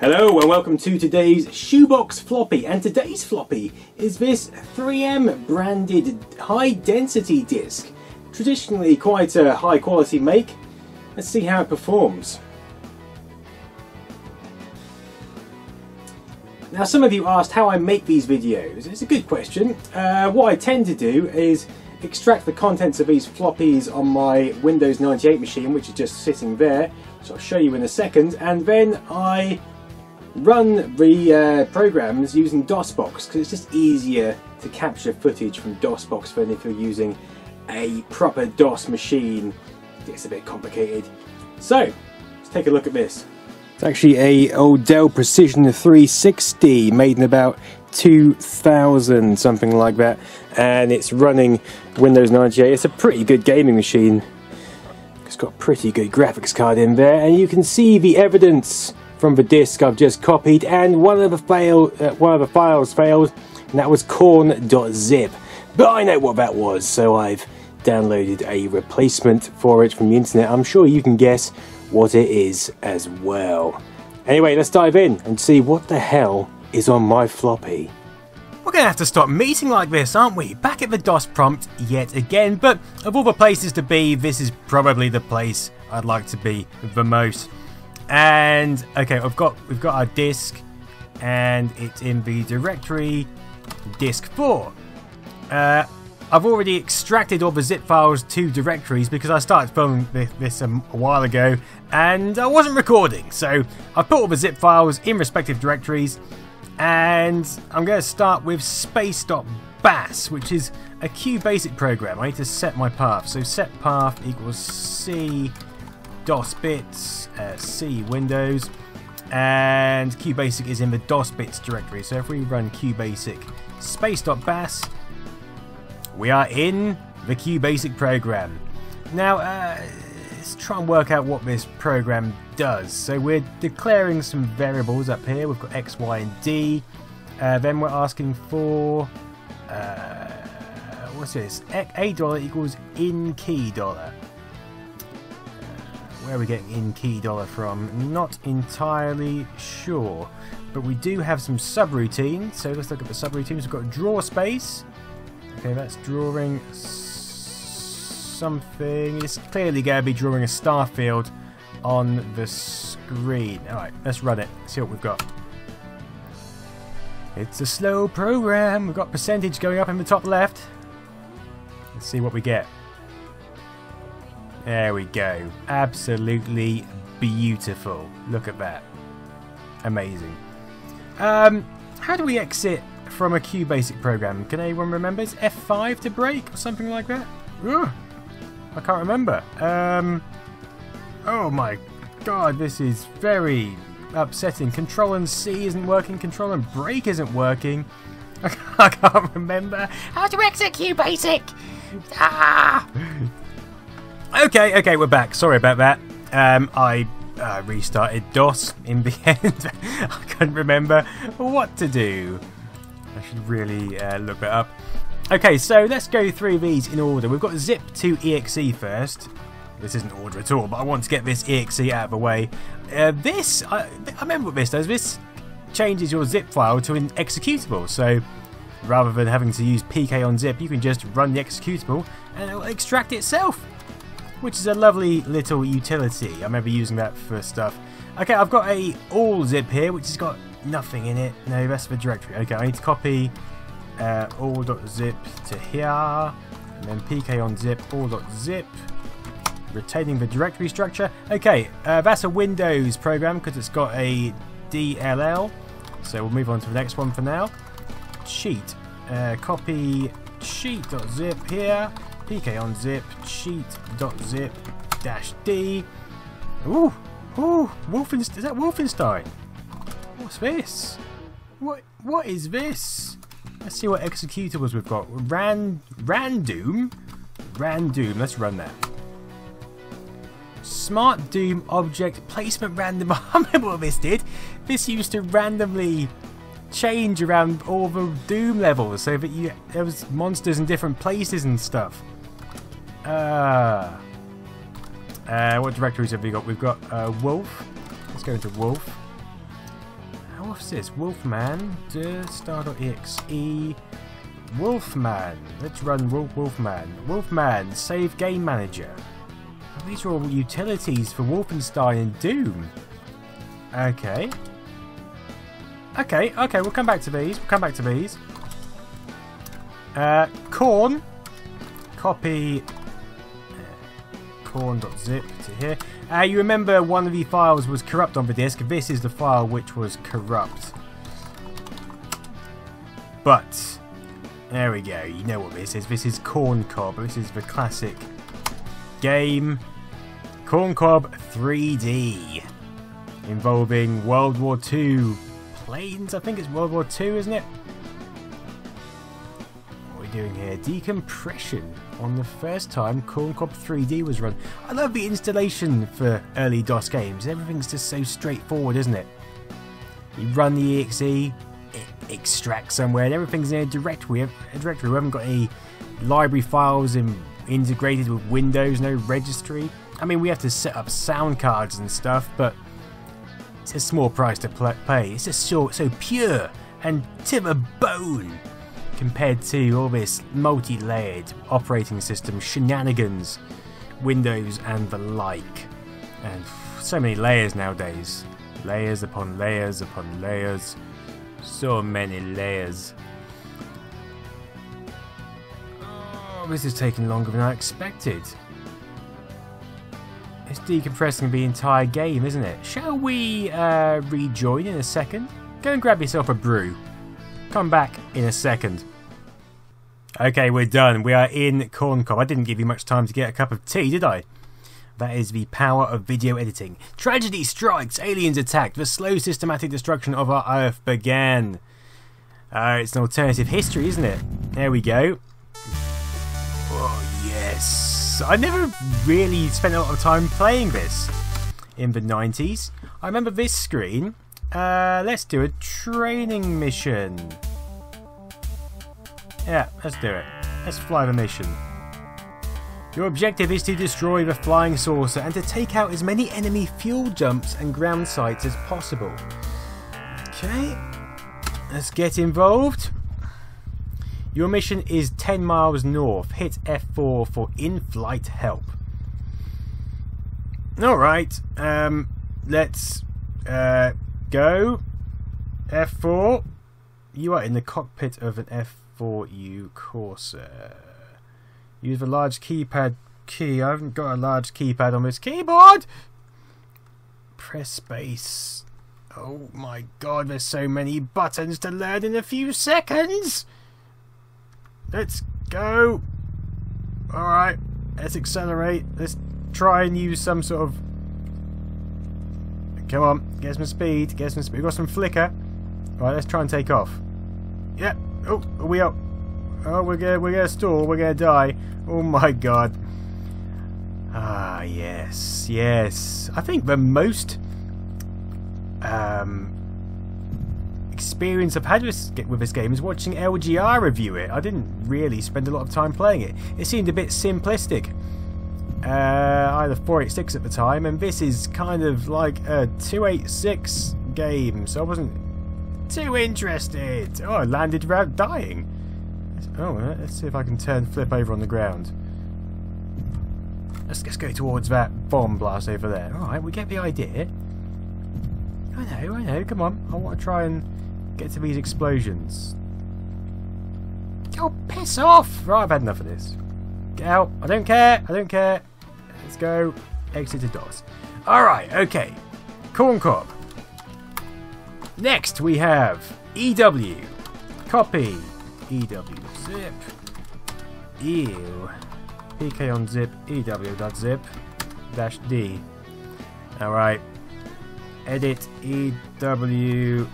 Hello and welcome to today's Shoebox Floppy and today's floppy is this 3M branded high density disc. Traditionally quite a high quality make. Let's see how it performs. Now some of you asked how I make these videos. It's a good question. Uh, what I tend to do is extract the contents of these floppies on my Windows 98 machine which is just sitting there, which I'll show you in a second, and then I run the uh, programs using DOSBox because it's just easier to capture footage from DOSBox than if you're using a proper DOS machine. It's a bit complicated. So, let's take a look at this. It's actually a old Dell Precision 360 made in about 2000, something like that, and it's running Windows 98. It's a pretty good gaming machine. It's got a pretty good graphics card in there, and you can see the evidence from the disk I've just copied, and one of the fail, uh, one of the files failed, and that was corn.zip. But I know what that was, so I've downloaded a replacement for it from the internet. I'm sure you can guess what it is as well. Anyway, let's dive in and see what the hell is on my floppy. We're going to have to stop meeting like this, aren't we? Back at the DOS prompt yet again, but of all the places to be, this is probably the place I'd like to be the most. And okay, we've got we've got our disk, and it's in the directory disk four. Uh, I've already extracted all the zip files to directories because I started filming this a while ago and I wasn't recording. So I've put all the zip files in respective directories and I'm going to start with space.bas, which is a QBasic program. I need to set my path. So set path equals C DOS bits, uh, C Windows, and QBasic is in the DOS bits directory. So if we run QBasic space.bas, we are in the QBasic program. Now, uh, let's try and work out what this program does. So we're declaring some variables up here. We've got X, Y, and D. Uh, then we're asking for uh, what's this? A dollar equals in key dollar. Where are we getting in key dollar from? Not entirely sure. But we do have some subroutines, so let's look at the subroutines. We've got draw space. Okay, that's drawing something. It's clearly going to be drawing a star field on the screen. Alright, let's run it. See what we've got. It's a slow program. We've got percentage going up in the top left. Let's see what we get. There we go. Absolutely beautiful. Look at that. Amazing. Um, how do we exit from a QBasic program? Can anyone remember? Is F5 to break or something like that? Ugh, I can't remember. Um, oh my god, this is very upsetting. Control and C isn't working. Control and break isn't working. I can't remember. How to exit QBasic? Ah! Okay, okay, we're back. Sorry about that. Um, I uh, restarted DOS in the end. I couldn't remember what to do. I should really uh, look that up. Okay, so let's go through these in order. We've got zip to exe first. This isn't order at all, but I want to get this exe out of the way. Uh, this, I, I remember what this does. This changes your zip file to an executable. So rather than having to use pkunzip, you can just run the executable and it'll extract itself which is a lovely little utility. I remember using that for stuff. Okay, I've got a all zip here, which has got nothing in it. No, that's the directory. Okay, I need to copy uh, all.zip to here, and then pkunzip all.zip, retaining the directory structure. Okay, uh, that's a Windows program because it's got a DLL. So we'll move on to the next one for now. Sheet. Uh, copy sheet.zip here pkunzip sheet.zip dash d. Ooh, ooh, Wolfenstein. Is that Wolfenstein? What's this? What what is this? Let's see what executables we've got. Ran random, random. Let's run that. Smart Doom object placement random. I remember what this did. This used to randomly change around all the Doom levels so that you there was monsters in different places and stuff. Uh, uh, what directories have we got? We've got uh, Wolf. Let's go into Wolf. How often is this? Wolfman, star.exe, Wolfman. Let's run Wolf Wolfman. Wolfman, save game manager. These are all utilities for Wolfenstein and Doom. Okay. Okay, okay, we'll come back to these. We'll come back to these. Uh, corn. Copy corn.zip to here. Uh, you remember one of the files was corrupt on the disk. This is the file which was corrupt. But, there we go. You know what this is. This is Corncob. This is the classic game. Corncob 3D. Involving World War II planes. I think it's World War II, isn't it? What are we doing here? Decompression on the first time Corncob 3D was run. I love the installation for early DOS games. Everything's just so straightforward, isn't it? You run the exe, it extracts somewhere, and everything's in a directory. A directory. We haven't got any library files in, integrated with Windows, no registry. I mean, we have to set up sound cards and stuff, but it's a small price to pay. It's just so, so pure and to the bone compared to all this multi-layered operating system shenanigans, Windows and the like. And so many layers nowadays. Layers upon layers upon layers. So many layers. Oh, this is taking longer than I expected. It's decompressing the entire game, isn't it? Shall we uh, rejoin in a second? Go and grab yourself a brew. Come back in a second. Okay, we're done. We are in Corncob. I didn't give you much time to get a cup of tea, did I? That is the power of video editing. Tragedy strikes, aliens attacked, the slow systematic destruction of our Earth began. Uh, it's an alternative history, isn't it? There we go. Oh, yes. I never really spent a lot of time playing this in the 90s. I remember this screen. Uh, let's do a training mission. Yeah, let's do it. Let's fly the mission. Your objective is to destroy the flying saucer and to take out as many enemy fuel dumps and ground sites as possible. Okay, let's get involved. Your mission is 10 miles north. Hit F4 for in-flight help. Alright, um, let's uh, go. F4. You are in the cockpit of an F4U Corsair. Use the large keypad key. I haven't got a large keypad on this keyboard. Press space. Oh my god, there's so many buttons to learn in a few seconds. Let's go. Alright, let's accelerate. Let's try and use some sort of... Come on, get some speed, get some speed. We've got some flicker. Alright, let's try and take off. Yep. Oh, are we up? Oh, we're gonna, we're gonna stall. We're gonna die. Oh my god. Ah, yes, yes. I think the most um, experience I've had with this game is watching LGR review it. I didn't really spend a lot of time playing it. It seemed a bit simplistic. Uh, I had a 486 at the time, and this is kind of like a 286 game, so I wasn't too interested. Oh, I landed without dying. Oh, let's see if I can turn flip over on the ground. Let's, let's go towards that bomb blast over there. Alright, we get the idea. I know, I know, come on. I want to try and Get to these explosions. Oh, piss off! Right, I've had enough of this. Get out. I don't care. I don't care. Let's go. Exit the doors. Alright, okay. Corncob. Next we have EW. Copy. EW zip. Ew. PKUNZIP. EW.zip. Dash D. Alright. Edit EW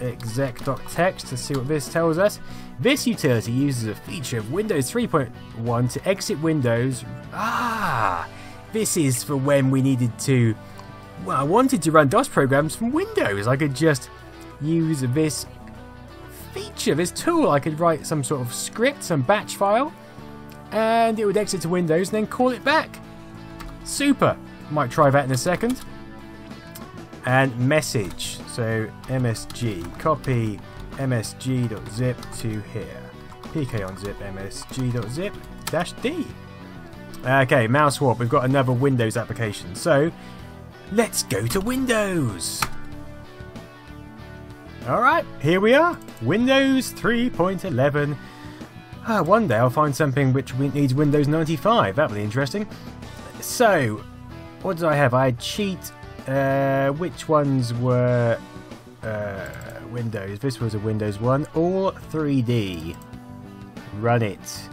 exec.txt to see what this tells us. This utility uses a feature of Windows 3.1 to exit Windows. Ah, this is for when we needed to. Well, I wanted to run DOS programs from Windows. I could just use this feature, this tool. I could write some sort of script, some batch file, and it would exit to Windows and then call it back. Super. Might try that in a second. and message. So msg, copy msg.zip to here. pkunzip msg.zip dash d. Okay, mouse swap. We've got another Windows application. So let's go to Windows. Alright, here we are. Windows 3.11. Ah, one day I'll find something which needs Windows 95. That'll be interesting. So, what did I have? I had cheat. Uh, which ones were uh, Windows? This was a Windows one. All 3D. Run it.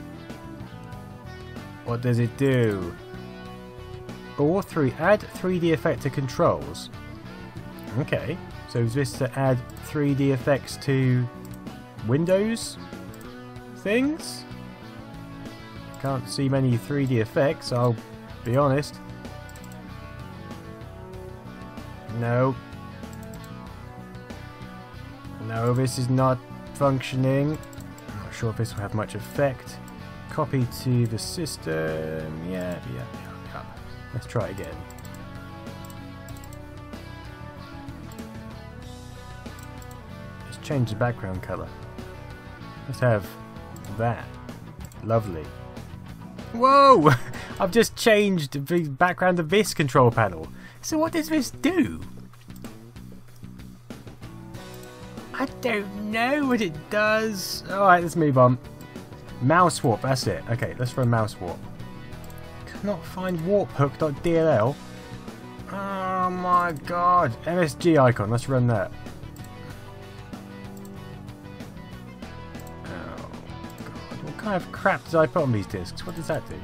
What does it do? All three. Add 3D effect to controls. Okay. So is this to add 3D effects to Windows things? Can't see many 3D effects, I'll be honest. No. No, this is not functioning. I'm not sure if this will have much effect. Copy to the system. Yeah, yeah, yeah. Let's try again. Let's change the background color. Let's have that. Lovely. Whoa! I've just changed the background of this control panel. So what does this do? I don't know what it does. Alright, let's move on. Mouse warp, that's it. Okay, let's throw mouse warp. Cannot find warphook.dll. Oh my god. MSG icon, let's run that. Oh god, what kind of crap did I put on these discs? What does that do?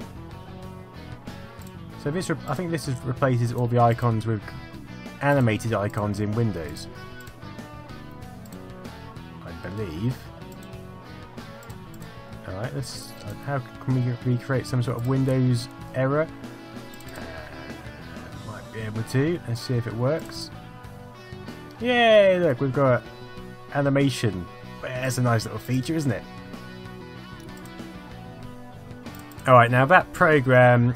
So this, I think this is, replaces all the icons with animated icons in Windows. I believe. Alright, let's. Uh, how can we recreate some sort of Windows error? Uh, might be able to. Let's see if it works. Yay! Look, we've got animation. That's a nice little feature, isn't it? Alright, now that program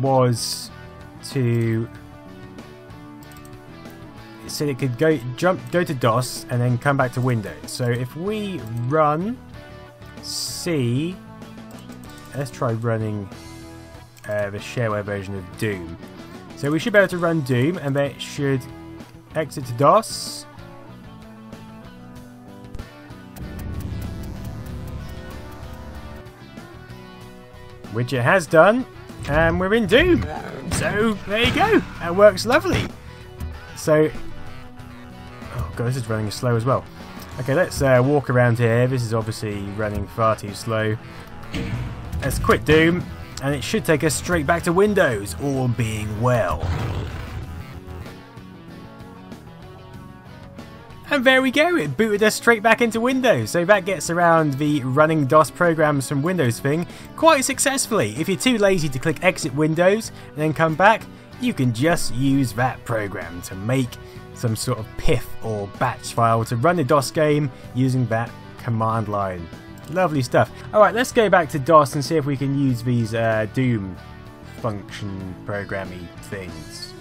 was to said it could go jump go to DOS and then come back to Windows. So if we run C, let's try running uh, the shareware version of Doom. So we should be able to run Doom and then it should exit to DOS. Which it has done, and we're in Doom. So there you go. That works lovely. So, oh god, this is running slow as well. Okay, let's uh, walk around here. This is obviously running far too slow. Let's quit Doom, and it should take us straight back to Windows, all being well. And there we go, it booted us straight back into Windows. So that gets around the running DOS programs from Windows thing quite successfully. If you're too lazy to click exit Windows and then come back, you can just use that program to make some sort of PIF or batch file to run the DOS game using that command line. Lovely stuff. Alright, let's go back to DOS and see if we can use these uh, Doom function programmy things.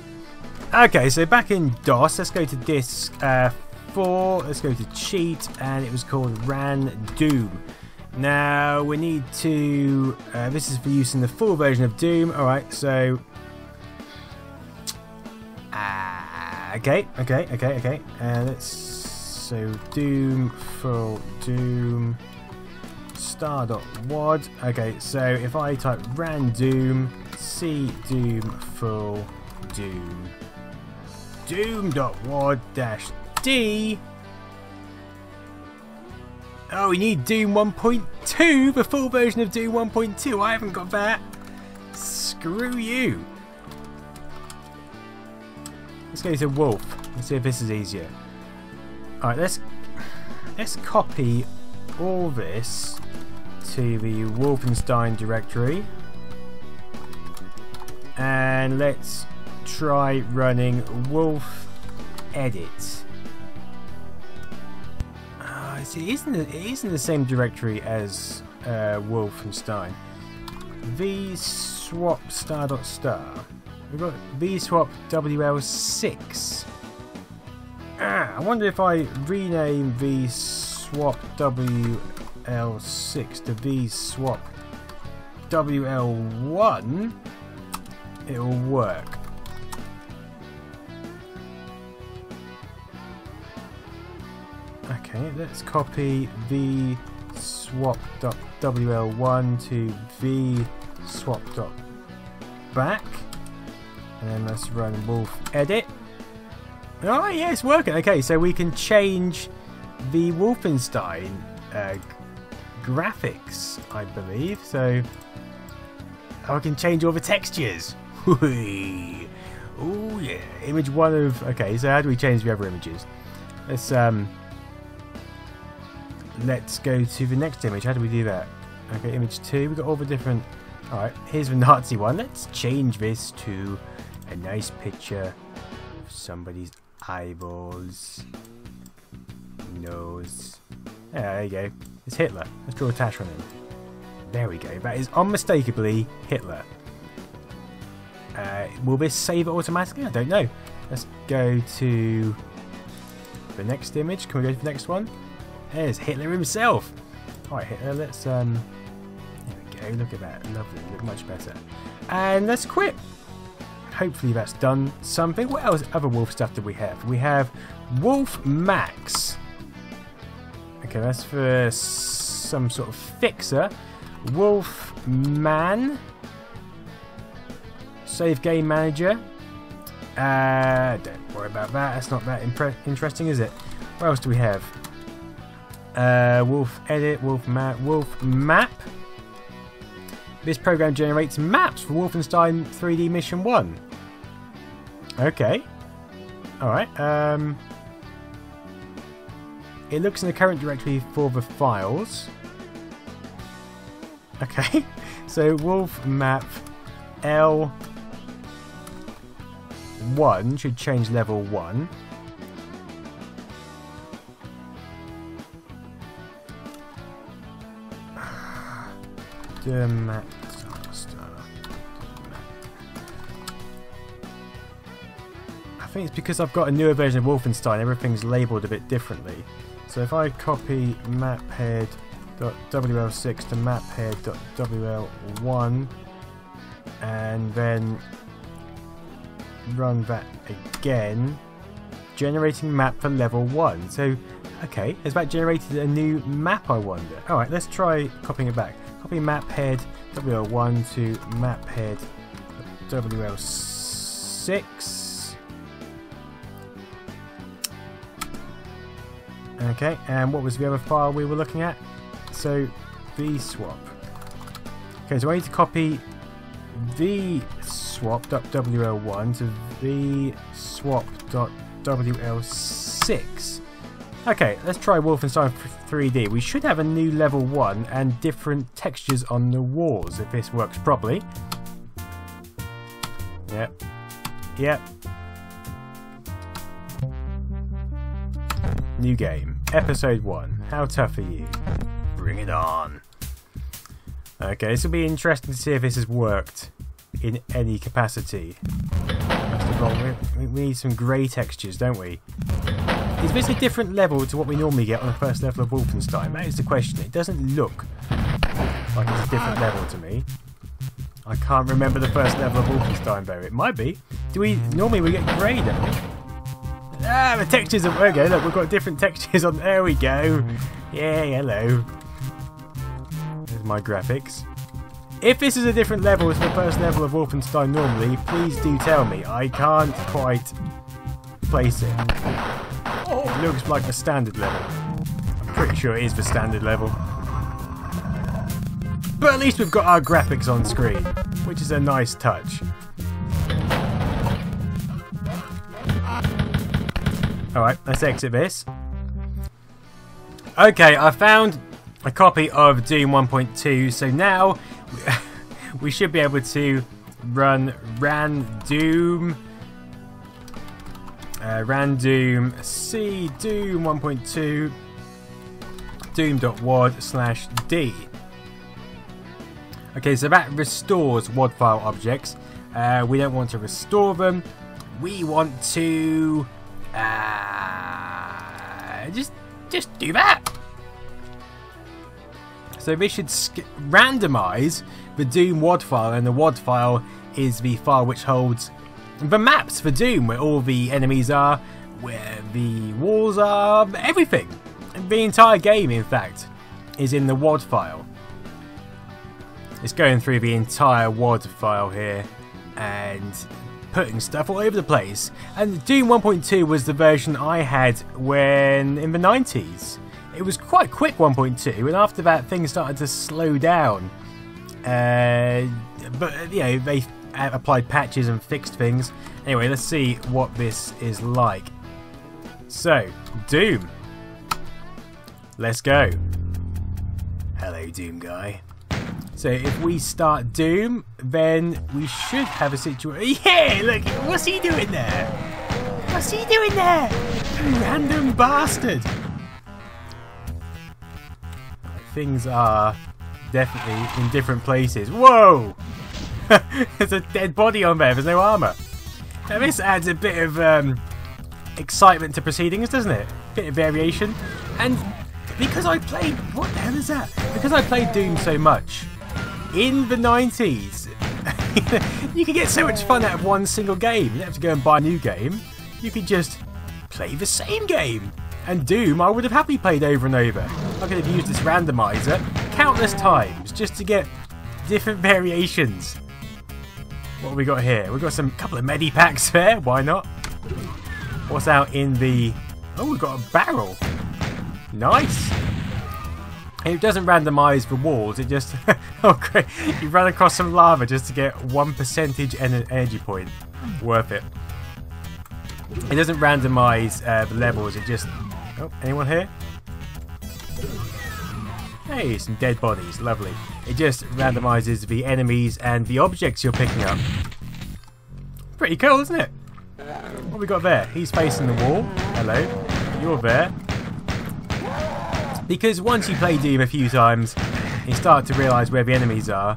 Okay, so back in DOS, let's go to disk uh, 4, let's go to cheat, and it was called ran doom. Now we need to, uh, this is for use in the full version of Doom. Alright, so Okay, okay, okay, okay. Uh, let's so Doom full Doom star.wad. Okay, so if I type ran Doom c Doom full Doom Doom.wad dash D. Oh, we need Doom 1.2, the full version of Doom 1.2. I haven't got that. Screw you. Go to Wolf. Let's see if this is easier. Alright, let's let's copy all this to the Wolfenstein directory. And let's try running wolf edit. Uh, see, it isn't, it isn't the same directory as uh, Wolfenstein. V swap star dot star. We've got vswap WL6. Ah, I wonder if I rename v swap WL6 to v swap WL1, it will work. Okay, let's copy v swap.wl1 to v swap.back. And then let's run wolf edit. Oh, yeah, it's working. Okay, so we can change the Wolfenstein uh, graphics, I believe. So I can change all the textures. oh yeah, image one of. Okay, so how do we change the other images? Let's um. Let's go to the next image. How do we do that? Okay, image two. We've got all the different. All right, here's the Nazi one. Let's change this to nice picture of somebody's eyeballs, nose. Yeah, there you go. It's Hitler. Let's draw a tash on him. There we go. That is unmistakably Hitler. Uh, will this save it automatically? I don't know. Let's go to the next image. Can we go to the next one? There's Hitler himself. Alright, Hitler, let's... um. There we go. Look at that. Lovely. Look much better. And let's quit. Hopefully that's done something. What else other wolf stuff do we have? We have Wolf Max. Okay, that's for some sort of fixer. Wolf Man. Save game manager. Uh, don't worry about that. That's not that interesting, is it? What else do we have? Uh, wolf edit, wolf map, wolf map. This program generates maps for Wolfenstein 3D Mission 1. Okay. Alright. Um, it looks in the current directory for the files. Okay. So wolf map L1 should change level 1. I think it's because I've got a newer version of Wolfenstein, everything's labelled a bit differently. So if I copy maphead.wl6 to maphead.wl1 and then run that again, generating map for level 1. So, okay, has that generated a new map, I wonder? Alright, let's try copying it back. Copy map head WL1 to map head WL6. Okay, and what was the other file we were looking at? So, vswap. Okay, so I need to copy vswap.wl1 to vswap.wl6. Okay, let's try Wolfenstein 3D. We should have a new level 1 and different textures on the walls if this works properly. Yep. Yep. New game. Episode 1. How tough are you? Bring it on. Okay, this will be interesting to see if this has worked in any capacity. We need some grey textures, don't we? Is this a different level to what we normally get on the first level of Wolfenstein? That is the question. It doesn't look like it's a different level to me. I can't remember the first level of Wolfenstein though. It might be. Do we normally we get grey? Ah, the textures are okay. Look, we've got different textures on. There we go. Yeah, hello. There's my graphics. If this is a different level to the first level of Wolfenstein normally, please do tell me. I can't quite place it. It looks like the standard level. I'm pretty sure it is the standard level. But at least we've got our graphics on screen, which is a nice touch. Alright, let's exit this. Okay, I found a copy of Doom 1.2, so now we should be able to run Ran Doom uh, RanDOOM c doom 1.2 doom.wad slash d. Okay, so that restores WAD file objects. Uh, we don't want to restore them. We want to uh, just, just do that. So we should randomize the Doom WAD file, and the WAD file is the file which holds the maps for Doom, where all the enemies are, where the walls are, everything. The entire game, in fact, is in the WAD file. It's going through the entire WAD file here and putting stuff all over the place. And Doom 1.2 was the version I had when in the 90s. It was quite quick 1.2, and after that things started to slow down. Uh, but you know they Uh, applied patches and fixed things. Anyway, let's see what this is like. So, Doom. Let's go. Hello, Doom guy. So if we start Doom, then we should have a situation. Yeah, look, what's he doing there? What's he doing there? random bastard. Things are definitely in different places. Whoa! There's a dead body on there. There's no armor. Now this adds a bit of um, excitement to proceedings, doesn't it? Bit of variation. And because I played... What the hell is that? Because I played Doom so much, in the 90s. you could get so much fun out of one single game. You don't have to go and buy a new game. You could just play the same game. And Doom, I would have happily played over and over. I could have used this randomizer countless times just to get different variations. What have we got here? We've got some couple of medi packs there. Why not? What's out in the... Oh, we've got a barrel. Nice. It doesn't randomise the walls, it just... oh great, you run across some lava just to get one percentage and an energy point. Worth it. It doesn't randomise uh, the levels, it just... Oh, anyone here? Hey, some dead bodies, lovely. It just randomises the enemies and the objects you're picking up. Pretty cool, isn't it? What we got there? He's facing the wall. Hello. You're there. Because once you play Doom a few times, you start to realise where the enemies are.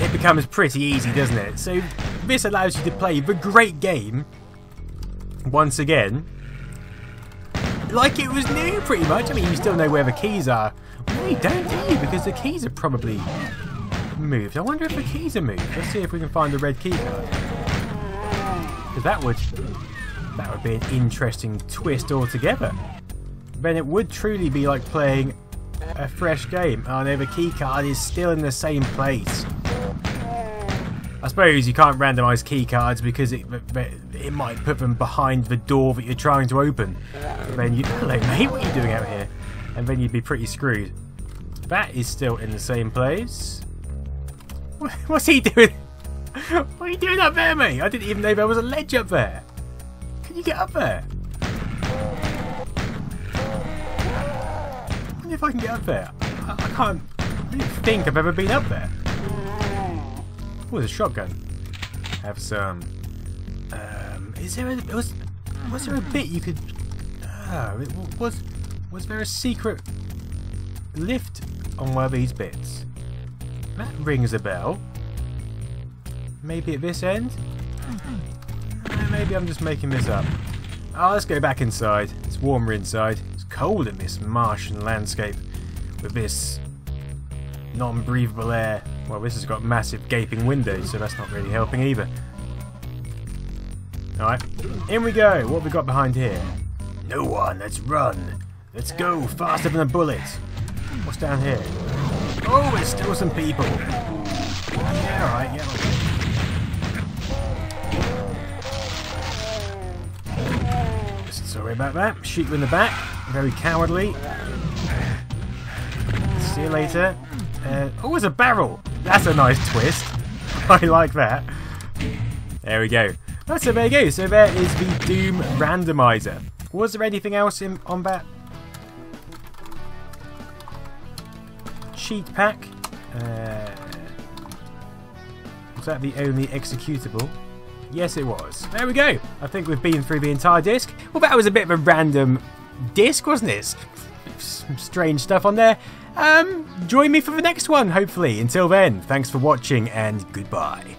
It becomes pretty easy, doesn't it? So this allows you to play the great game once again. Like it was new, pretty much. I mean, you still know where the keys are. No, you don't, do you? Because the keys are probably moved. I wonder if the keys are moved. Let's see if we can find the red key card. Because that would that would be an interesting twist altogether then it would truly be like playing a fresh game. Oh no, the key card is still in the same place. I suppose you can't randomise keycards because it it might put them behind the door that you're trying to open. And then you, hello mate, what are you doing out here? And then you'd be pretty screwed. That is still in the same place. What's he doing? What are you doing up there, mate? I didn't even know there was a ledge up there. Can you get up there? wonder if I can get up there. I, I can't I don't think I've ever been up there. Oh, there's a shotgun. Have some. Um, is there a was was there a bit you could? Uh, was was there a secret lift on one of these bits? That rings a bell. Maybe at this end? Uh, maybe I'm just making this up. Oh, let's go back inside. It's warmer inside It's cold in this Martian landscape with this non-breathable air. Well, this has got massive gaping windows, so that's not really helping either. Alright, in we go. What have we got behind here? No one, let's run. Let's go, faster than a bullet. What's down here? Oh, there's still some people. Yeah, alright, yeah. Sorry about that. Shoot you in the back. Very cowardly. See you later. Uh, oh, it's a barrel. That's a nice twist. I like that. There we go. Oh, so there you go. So there is the Doom randomizer. Was there anything else in, on that cheat pack? Uh, was that the only executable? Yes, it was. There we go. I think we've been through the entire disc. Well, that was a bit of a random disc, wasn't it? Some strange stuff on there. Um, join me for the next one, hopefully. Until then, thanks for watching and goodbye.